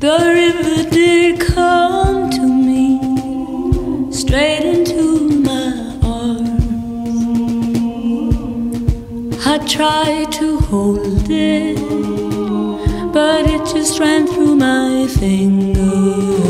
The river did come to me straight into my arms. I tried to hold it, but it just ran through my fingers.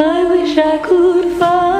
I wish I could find.